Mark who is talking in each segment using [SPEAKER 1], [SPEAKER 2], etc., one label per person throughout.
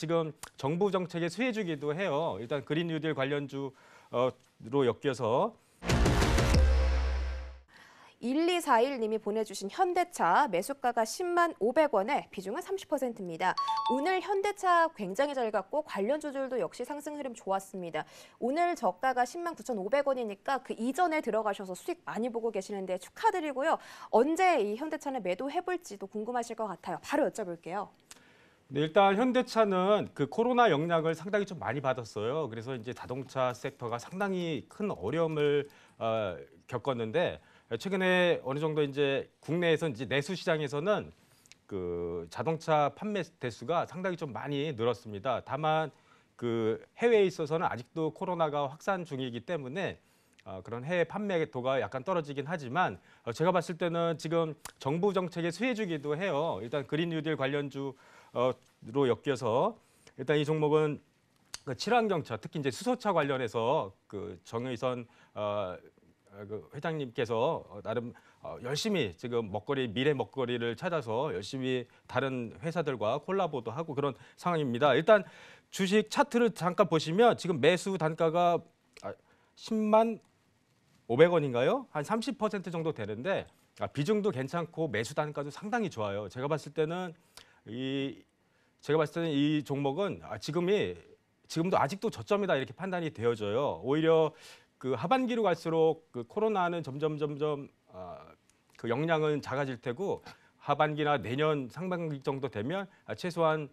[SPEAKER 1] 지금 정부 정책의 수혜주기도 해요. 일단 그린 뉴딜 관련주로 엮여서
[SPEAKER 2] 1241님이 보내주신 현대차 매수가가 10만 500원에 비중은 30%입니다. 오늘 현대차 굉장히 잘 갔고 관련 주들도 역시 상승 흐름 좋았습니다. 오늘 저가가 10만 9,500원이니까 그 이전에 들어가셔서 수익 많이 보고 계시는데 축하드리고요. 언제 이 현대차는 매도해볼지도 궁금하실 것 같아요. 바로 여쭤볼게요.
[SPEAKER 1] 네, 일단 현대차는 그 코로나 영향을 상당히 좀 많이 받았어요. 그래서 이제 자동차 섹터가 상당히 큰 어려움을 어, 겪었는데 최근에 어느 정도 이제 국내에서 이제 내수 시장에서는 그 자동차 판매 대수가 상당히 좀 많이 늘었습니다. 다만 그 해외에 있어서는 아직도 코로나가 확산 중이기 때문에 어, 그런 해외 판매도가 약간 떨어지긴 하지만 어, 제가 봤을 때는 지금 정부 정책의 수혜주기도 해요. 일단 그린 뉴딜 관련주로 엮여서 일단 이 종목은 그 친환경차 특히 이제 수소차 관련해서 그 정의선 어, 어, 그 회장님께서 어, 나름 어, 열심히 지금 먹거리 미래 먹거리를 찾아서 열심히 다른 회사들과 콜라보도 하고 그런 상황입니다. 일단 주식 차트를 잠깐 보시면 지금 매수 단가가 아, 10만 500원인가요? 한 30% 정도 되는데 아, 비중도 괜찮고 매수 단가도 상당히 좋아요. 제가 봤을 때는 이 제가 봤을 때는 이 종목은 아, 지금이 지금도 아직도 저점이다 이렇게 판단이 되어져요. 오히려 그 하반기로 갈수록 그 코로나는 점점 점점 어, 그 역량은 작아질 테고 하반기나 내년 상반기 정도 되면 아, 최소한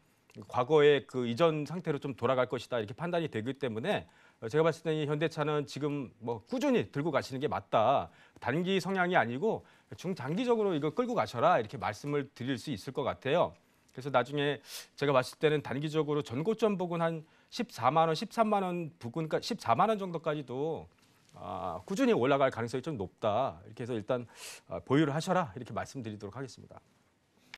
[SPEAKER 1] 과거의 그 이전 상태로 좀 돌아갈 것이다 이렇게 판단이 되기 때문에 어, 제가 봤을 때는 이 현대차는 지금 뭐 꾸준히 들고 가시는 게 맞다. 단기 성향이 아니고 중장기적으로 이거 끌고 가셔라 이렇게 말씀을 드릴 수 있을 것 같아요. 그래서 나중에 제가 봤을 때는 단기적으로 전고점 부근 한 14만 원, 13만 원 부근까지 14만 원 정도까지도 아, 꾸준히 올라갈 가능성이 좀 높다. 이렇게 해서 일단 아, 보유를 하셔라 이렇게 말씀드리도록 하겠습니다.